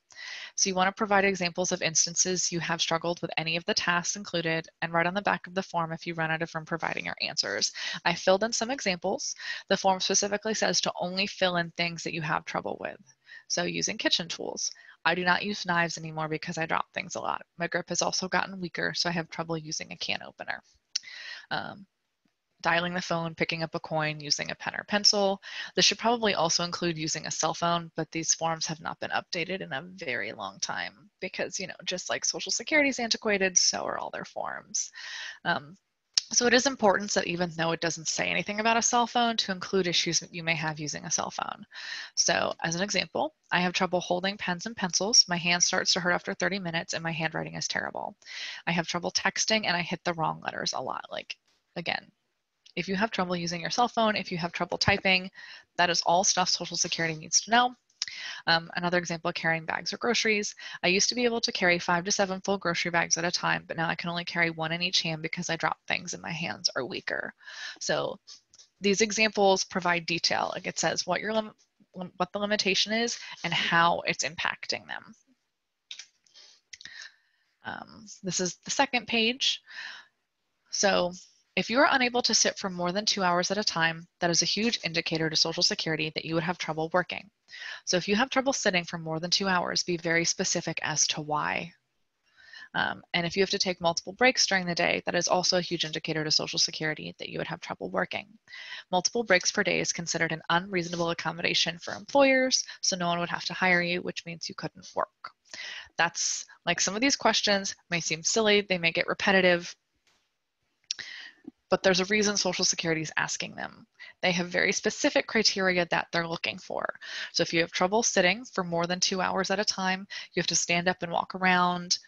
So you want to provide examples of instances you have struggled with any of the tasks included and write on the back of the form if you run out of room providing your answers. I filled in some examples. The form specifically says to only fill in things that you have trouble with. So using kitchen tools. I do not use knives anymore because I drop things a lot. My grip has also gotten weaker, so I have trouble using a can opener. Um, dialing the phone, picking up a coin, using a pen or pencil. This should probably also include using a cell phone, but these forms have not been updated in a very long time because, you know, just like Social Security is antiquated, so are all their forms. Um, so it is important that even though it doesn't say anything about a cell phone to include issues that you may have using a cell phone. So as an example, I have trouble holding pens and pencils. My hand starts to hurt after 30 minutes and my handwriting is terrible. I have trouble texting and I hit the wrong letters a lot. Like again, if you have trouble using your cell phone, if you have trouble typing, that is all stuff Social Security needs to know. Um, another example, carrying bags or groceries. I used to be able to carry five to seven full grocery bags at a time, but now I can only carry one in each hand because I drop things and my hands are weaker. So these examples provide detail. Like it says what your lim what the limitation is and how it's impacting them. Um, this is the second page. So if you are unable to sit for more than two hours at a time, that is a huge indicator to Social Security that you would have trouble working. So if you have trouble sitting for more than two hours, be very specific as to why. Um, and if you have to take multiple breaks during the day, that is also a huge indicator to Social Security that you would have trouble working. Multiple breaks per day is considered an unreasonable accommodation for employers, so no one would have to hire you, which means you couldn't work. That's like some of these questions may seem silly, they may get repetitive, but there's a reason Social Security is asking them. They have very specific criteria that they're looking for. So if you have trouble sitting for more than two hours at a time, you have to stand up and walk around.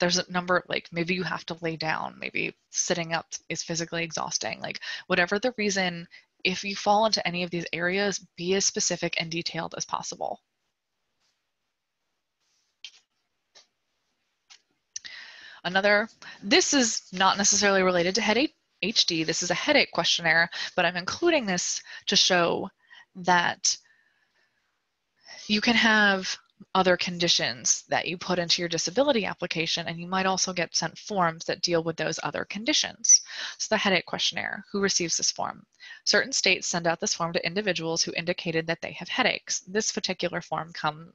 There's a number, like maybe you have to lay down, maybe sitting up is physically exhausting. Like whatever the reason, if you fall into any of these areas, be as specific and detailed as possible. Another, this is not necessarily related to headache, HD. This is a headache questionnaire, but I'm including this to show that you can have other conditions that you put into your disability application, and you might also get sent forms that deal with those other conditions. So the headache questionnaire, who receives this form? Certain states send out this form to individuals who indicated that they have headaches. This particular form come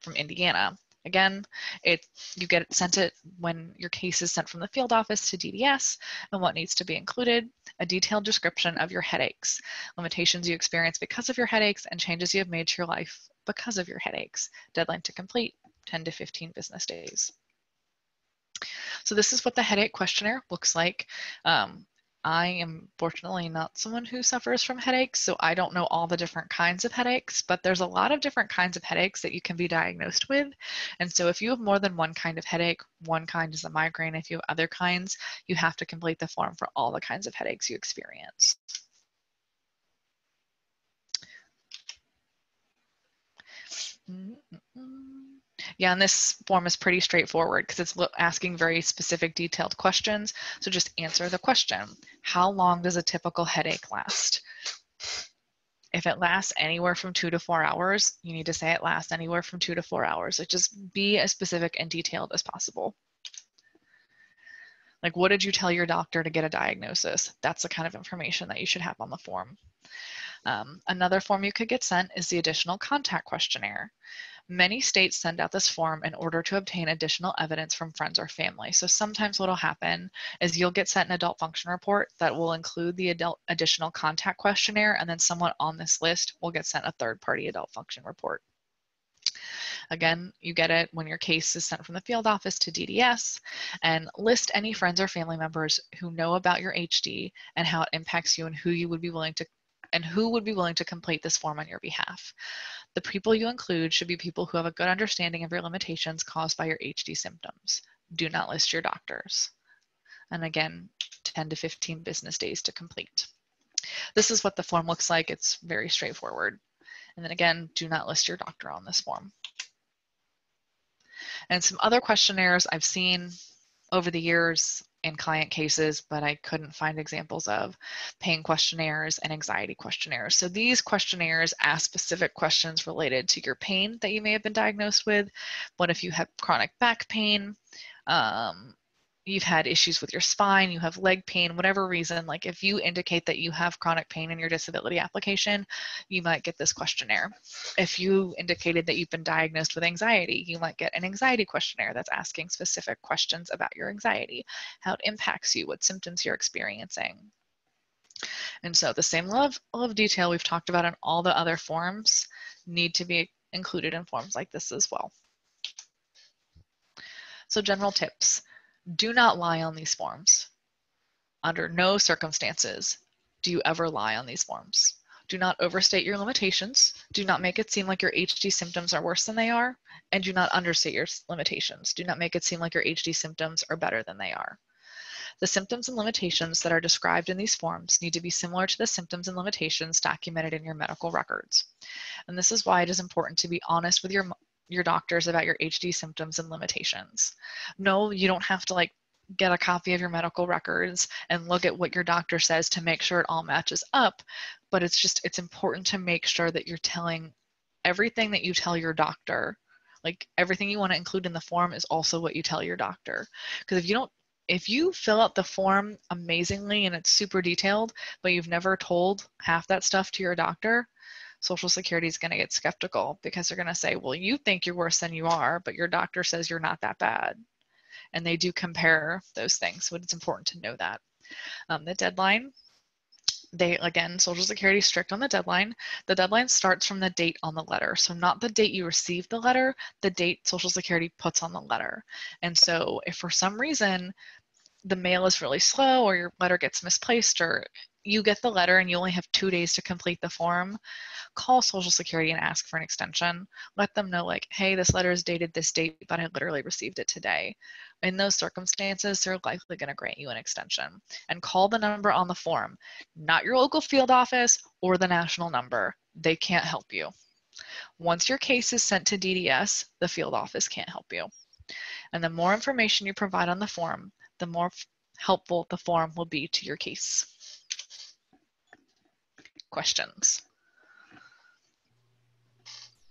from Indiana. Again, it you get sent it when your case is sent from the field office to DDS and what needs to be included, a detailed description of your headaches, limitations you experience because of your headaches, and changes you have made to your life because of your headaches. Deadline to complete, 10 to 15 business days. So this is what the headache questionnaire looks like. Um, I am fortunately not someone who suffers from headaches, so I don't know all the different kinds of headaches, but there's a lot of different kinds of headaches that you can be diagnosed with. And so if you have more than one kind of headache, one kind is a migraine. If you have other kinds, you have to complete the form for all the kinds of headaches you experience. Mm-mm. Yeah, and this form is pretty straightforward because it's asking very specific, detailed questions. So just answer the question. How long does a typical headache last? If it lasts anywhere from two to four hours, you need to say it lasts anywhere from two to four hours. Like just be as specific and detailed as possible. Like, what did you tell your doctor to get a diagnosis? That's the kind of information that you should have on the form. Um, another form you could get sent is the additional contact questionnaire. Many states send out this form in order to obtain additional evidence from friends or family. So sometimes what will happen is you'll get sent an adult function report that will include the adult additional contact questionnaire, and then someone on this list will get sent a third party adult function report. Again, you get it when your case is sent from the field office to DDS and list any friends or family members who know about your HD and how it impacts you and who you would be willing to and who would be willing to complete this form on your behalf. The people you include should be people who have a good understanding of your limitations caused by your HD symptoms. Do not list your doctors. And again, 10 to 15 business days to complete. This is what the form looks like. It's very straightforward. And then again, do not list your doctor on this form. And some other questionnaires I've seen over the years in client cases, but I couldn't find examples of pain questionnaires and anxiety questionnaires. So these questionnaires ask specific questions related to your pain that you may have been diagnosed with. What if you have chronic back pain? Um, you've had issues with your spine, you have leg pain, whatever reason, like if you indicate that you have chronic pain in your disability application, you might get this questionnaire. If you indicated that you've been diagnosed with anxiety, you might get an anxiety questionnaire that's asking specific questions about your anxiety, how it impacts you, what symptoms you're experiencing. And so the same level of detail we've talked about in all the other forms need to be included in forms like this as well. So general tips. Do not lie on these forms. Under no circumstances do you ever lie on these forms. Do not overstate your limitations. Do not make it seem like your HD symptoms are worse than they are. And do not understate your limitations. Do not make it seem like your HD symptoms are better than they are. The symptoms and limitations that are described in these forms need to be similar to the symptoms and limitations documented in your medical records. And this is why it is important to be honest with your your doctors about your HD symptoms and limitations. No, you don't have to like get a copy of your medical records and look at what your doctor says to make sure it all matches up, but it's just it's important to make sure that you're telling everything that you tell your doctor. Like everything you want to include in the form is also what you tell your doctor. Because if you don't if you fill out the form amazingly and it's super detailed, but you've never told half that stuff to your doctor, Social Security is going to get skeptical because they're going to say, well, you think you're worse than you are, but your doctor says you're not that bad. And they do compare those things. So it's important to know that. Um, the deadline, they again, Social Security is strict on the deadline. The deadline starts from the date on the letter. So not the date you received the letter, the date Social Security puts on the letter. And so if for some reason the mail is really slow or your letter gets misplaced or you get the letter and you only have two days to complete the form, call Social Security and ask for an extension. Let them know, like, hey, this letter is dated this date, but I literally received it today. In those circumstances, they're likely going to grant you an extension. And call the number on the form, not your local field office or the national number. They can't help you. Once your case is sent to DDS, the field office can't help you. And the more information you provide on the form, the more helpful the form will be to your case questions.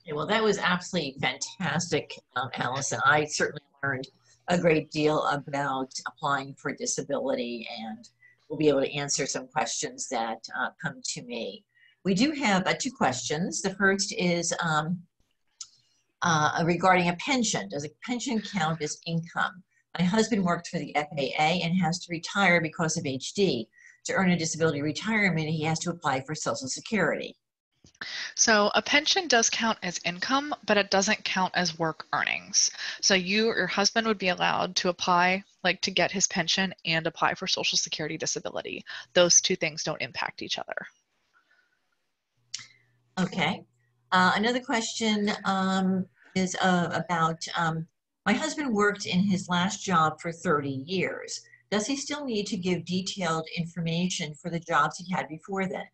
Okay, well, that was absolutely fantastic, um, Allison. I certainly learned a great deal about applying for disability and we'll be able to answer some questions that uh, come to me. We do have uh, two questions. The first is um, uh, regarding a pension. Does a pension count as income? My husband worked for the FAA and has to retire because of HD to earn a disability retirement, he has to apply for Social Security. So a pension does count as income, but it doesn't count as work earnings. So you or your husband would be allowed to apply, like to get his pension and apply for Social Security disability. Those two things don't impact each other. Okay. Uh, another question um, is uh, about um, my husband worked in his last job for 30 years. Does he still need to give detailed information for the jobs he had before then?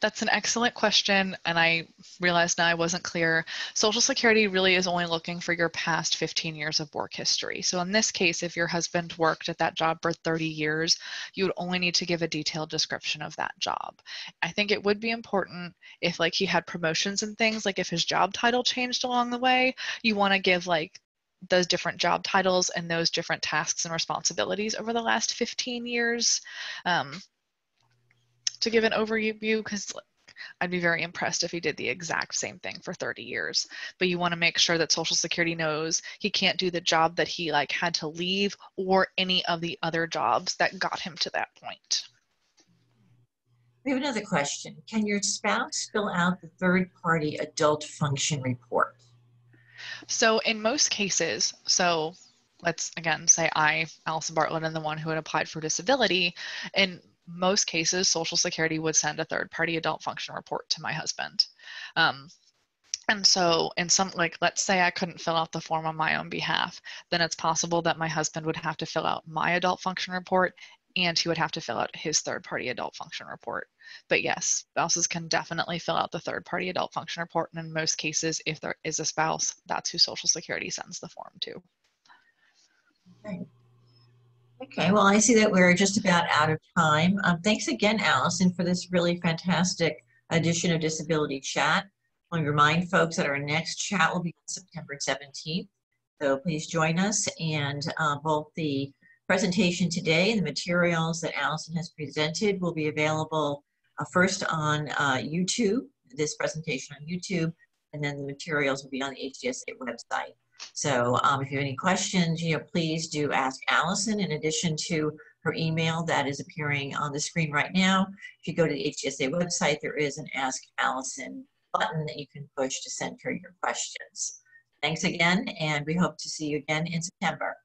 That's an excellent question, and I realized now I wasn't clear. Social Security really is only looking for your past 15 years of work history. So in this case, if your husband worked at that job for 30 years, you would only need to give a detailed description of that job. I think it would be important if like he had promotions and things, like if his job title changed along the way, you want to give like those different job titles and those different tasks and responsibilities over the last 15 years. Um, to give an overview because I'd be very impressed if he did the exact same thing for 30 years. But you want to make sure that Social Security knows he can't do the job that he like had to leave or any of the other jobs that got him to that point. We have another question. Can your spouse fill out the third party adult function report? So in most cases, so let's again say I, Allison Bartlett, am the one who had applied for disability. In most cases, Social Security would send a third party adult function report to my husband. Um, and so, in some, like, let's say I couldn't fill out the form on my own behalf, then it's possible that my husband would have to fill out my adult function report and he would have to fill out his third party adult function report. But yes, spouses can definitely fill out the third party adult function report. And in most cases, if there is a spouse, that's who Social Security sends the form to. Okay. Okay, well, I see that we're just about out of time. Um, thanks again, Allison, for this really fantastic edition of Disability Chat. I want to remind folks that our next chat will be on September 17th. So please join us and uh, both the presentation today and the materials that Allison has presented will be available uh, first on uh, YouTube, this presentation on YouTube, and then the materials will be on the HDSA website. So um, if you have any questions, you know, please do ask Allison in addition to her email that is appearing on the screen right now. If you go to the HDSA website, there is an Ask Allison button that you can push to send her your questions. Thanks again, and we hope to see you again in September.